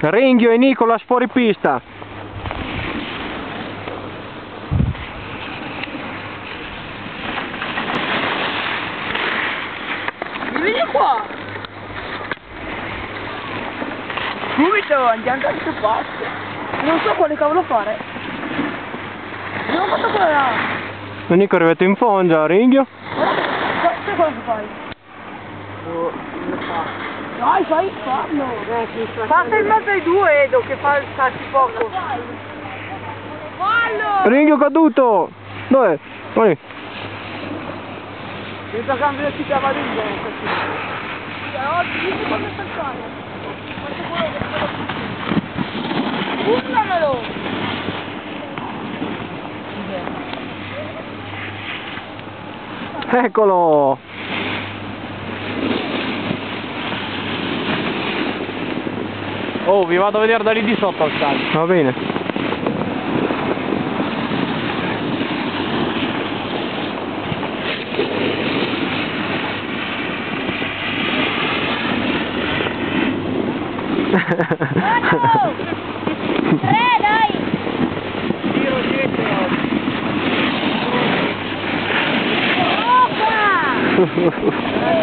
Ringhio e Nicolas fuori pista. Vieni qua! Subito, andiamo anche passo. Non so quale cavolo fare. Abbiamo fatto quella là. È arrivato in fondo, a Ringhio. Guarda, Sai cosa fai? Dai, fai, fallo. Passa in mezzo ai due Edo che fa il sacchi poco. Fallo! Ringhio caduto! Dove? Guardi. Senza cambio di chiama lì così. Oggi dimmi come saltare. Guarda quello che Urlamelo! Eccolo! Oh, vi vado a vedere da lì di sotto al stadio. Va bene. Eh, dai! Giro dietro. Oh, qua!